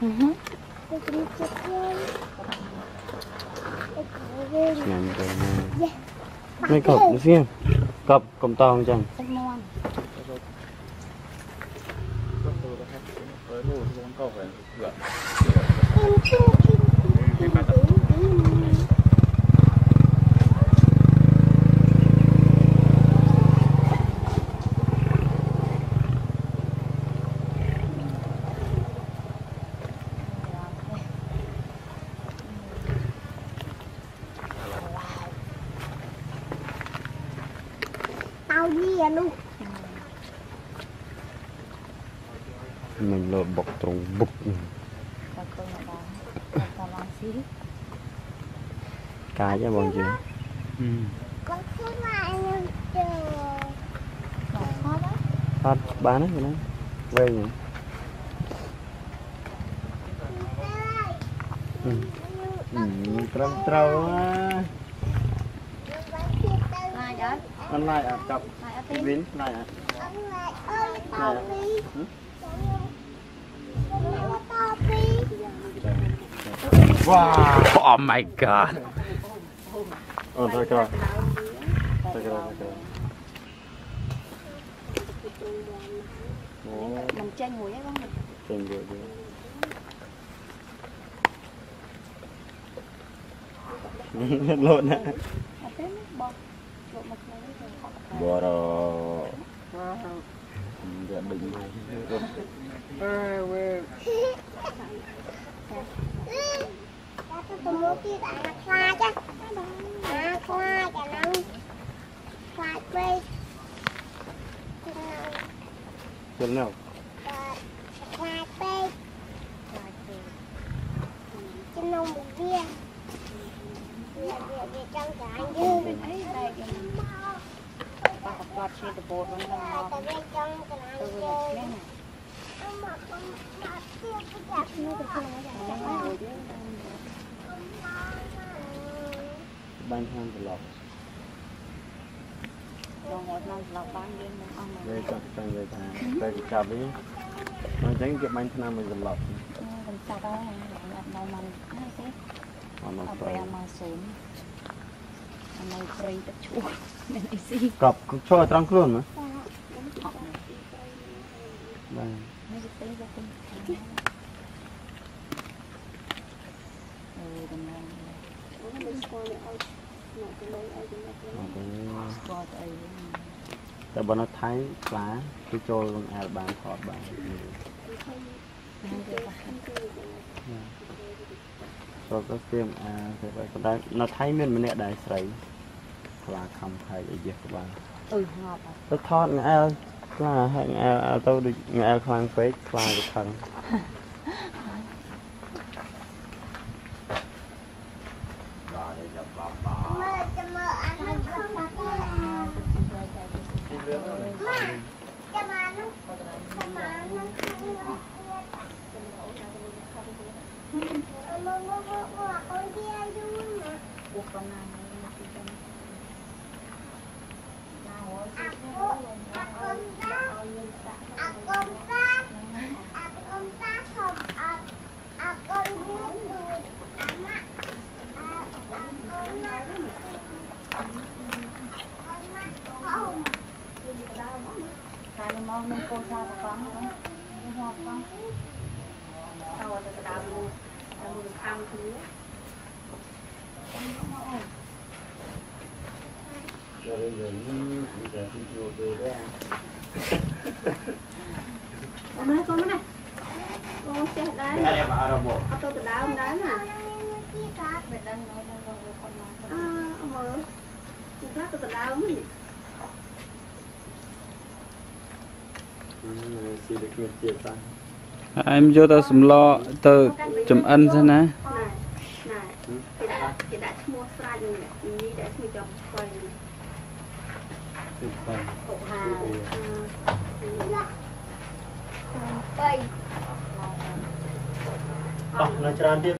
Nằm rồi nè Mấy cọc nữa xem Cọc, cọc to không chăng? តៅយីអានោះ mình lột bọc trùng bục តែឃើញម្ដងតែឡើងស៊ី cái chứ bọn chị គាត់ធ្វើមកខ្ញុំជើដល់ខត់ phát bán đấy nó về nhỉ ừ. ừ. trâu trâu á ឡាយ អត់ ăn lại à cặp ឡាយអត់ទេ vín lại à អត់ឡើយអើយតោពីតោពី wow Oh my god ờ thôi rồi thôi rồi thôi rồi មិនចេញមួយទេបង tiền rồi đi lộn á អត់ទេបងលោក bỏ rồi dạ bình tôi mua kia đại là khoai chứ à khoai chả nắng khoai quê chân nào khoai quê chân nông một viên là trong cả anh dương វាវាវាចង់ចាញ់យើងមានអីតែយើងប៉ះកបាត់ជាតពោតហ្នឹងមកតែវាចង់ចាញ់ទៅយើវិញងនេះណាអមមកមកទៀតទៅចាប់នោះទៅខ្លួនហ្នឹងហើយយើង ban thang từ lọc បងអត់នៅស្លាប់បានយើងមិនអស់មក đây chặt chân đây thang đây cái cà bí nó tránh cái ban thang mình từ lọc ខ្ញុំចាប់ហើយអត់នៅមកហើយទេ còn អ nó ត់ប្រែ phải មកសូន នៅព្រៃទឹកឈួរមានអីស៊ី cọp cũng cho trăng luôn mà អត់ đây នេះទៅទៅទៅអឺដំណឹង nó cũng ស្គាល់ទៅអីតែបើនៅថៃខ្លាគឺចូលក្នុងអាលបានថតបានហ្នឹងវាបាក់ ចូលទៅស្ទាមអាទៅតែប៉ុន្តែនៅថៃមានម្នាក់ដែរស្រីខ្លាខំថៃអីយះក្បាលអឺងាប់អត់ទៅថតងអែលខ្លាហើយងអែលអែលទៅដូចងអែលខ្លាំងពេកខ្លាទៅខឹង មើលចាំមើលអានោះខ្ញុំមកចាំអានោះចាំអានោះមកមកមកមកអូនវាយូរណា ពួកកណាន អាគុអាគុំតាអាគុំតាអាគុំតាខំអាអាគុំយូរយូរអា ម៉ាអាអាគុំណាអាម៉ាអោតែមកនឹងកូនសាប្រកំហ្នឹងងាប់ផងតើទៅដើមលូទៅលូខាងគឺ rồi con ơi con này con sẽ đá này à tôi tự đá ông đá mà à ông em vô tao sùm lo, tao chấm ăn thế nè Tuyệt vời. ពុកហាបី Ờ, nó tràn tiếp